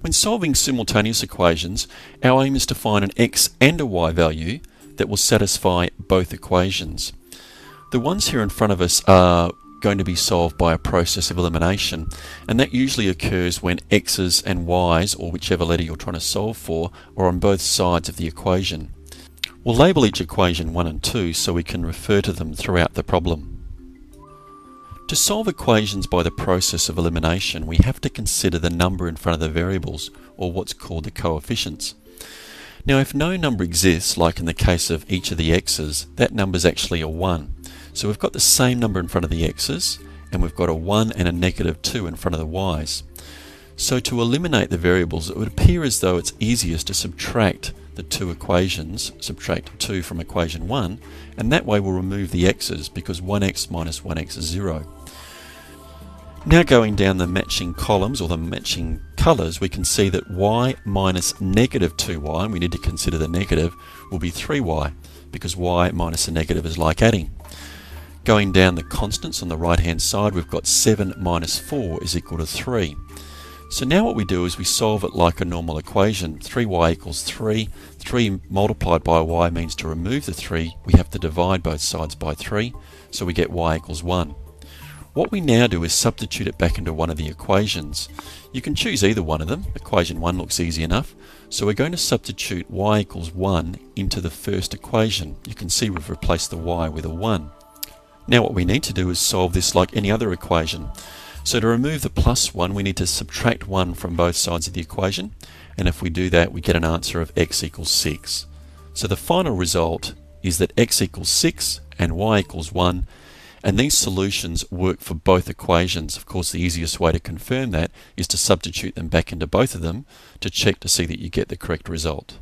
When solving simultaneous equations, our aim is to find an x and a y value that will satisfy both equations. The ones here in front of us are going to be solved by a process of elimination and that usually occurs when x's and y's or whichever letter you're trying to solve for are on both sides of the equation. We'll label each equation 1 and 2 so we can refer to them throughout the problem. To solve equations by the process of elimination, we have to consider the number in front of the variables, or what's called the coefficients. Now if no number exists, like in the case of each of the x's, that number is actually a 1. So we've got the same number in front of the x's, and we've got a 1 and a negative 2 in front of the y's. So to eliminate the variables, it would appear as though it's easiest to subtract the two equations, subtract 2 from equation 1, and that way we'll remove the x's because 1x minus 1x is 0. Now going down the matching columns or the matching colours, we can see that y minus negative 2y, and we need to consider the negative, will be 3y, because y minus a negative is like adding. Going down the constants on the right hand side, we've got 7 minus 4 is equal to 3. So now what we do is we solve it like a normal equation. 3y equals 3. 3 multiplied by y means to remove the 3, we have to divide both sides by 3, so we get y equals 1. What we now do is substitute it back into one of the equations. You can choose either one of them. Equation 1 looks easy enough. So we're going to substitute y equals 1 into the first equation. You can see we've replaced the y with a 1. Now what we need to do is solve this like any other equation. So to remove the plus 1 we need to subtract 1 from both sides of the equation and if we do that we get an answer of x equals 6. So the final result is that x equals 6 and y equals 1 and these solutions work for both equations. Of course, the easiest way to confirm that is to substitute them back into both of them to check to see that you get the correct result.